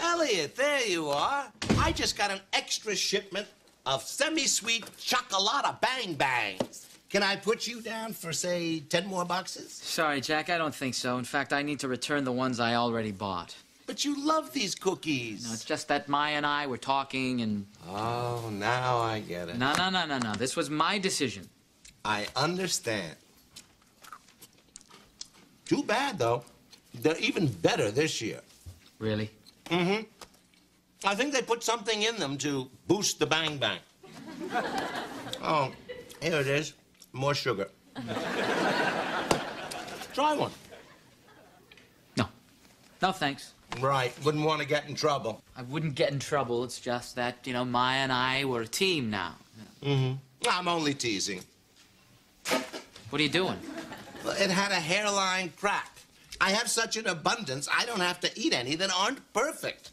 Elliot, there you are. I just got an extra shipment of semi-sweet chocolata bang bangs. Can I put you down for, say, 10 more boxes? Sorry, Jack, I don't think so. In fact, I need to return the ones I already bought. But you love these cookies. No, it's just that Maya and I were talking and. Oh, now I get it. No, no, no, no, no. This was my decision. I understand. Too bad, though. They're even better this year. Really? Mm-hmm. I think they put something in them to boost the bang bang. oh, here it is. More sugar. Try one. No. No, thanks. Right. Wouldn't want to get in trouble. I wouldn't get in trouble. It's just that, you know, Maya and I were a team now. Mm-hmm. I'm only teasing. What are you doing? It had a hairline crack. I have such an abundance, I don't have to eat any that aren't perfect.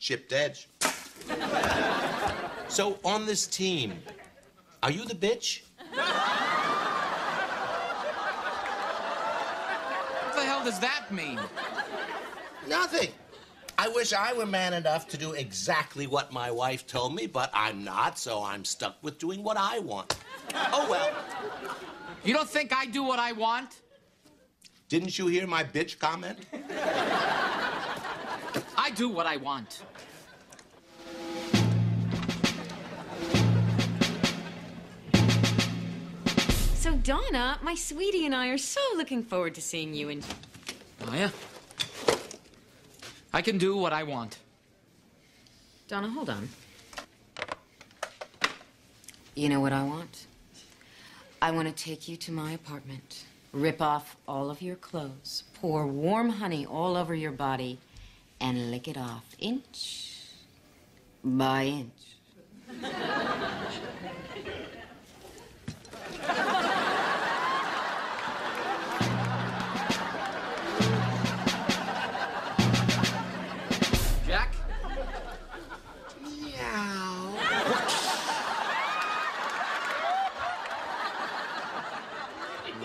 Chipped edge. so, on this team, are you the bitch? What the hell does that mean? Nothing. I wish I were man enough to do exactly what my wife told me, but I'm not, so I'm stuck with doing what I want. Oh, well. You don't think I do what I want? Didn't you hear my bitch comment? I do what I want. So, Donna, my sweetie and I are so looking forward to seeing you in. Maya? I can do what I want. Donna, hold on. You know what I want? I want to take you to my apartment, rip off all of your clothes, pour warm honey all over your body, and lick it off inch by inch.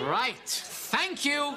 Right. Thank you.